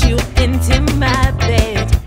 you into my bed.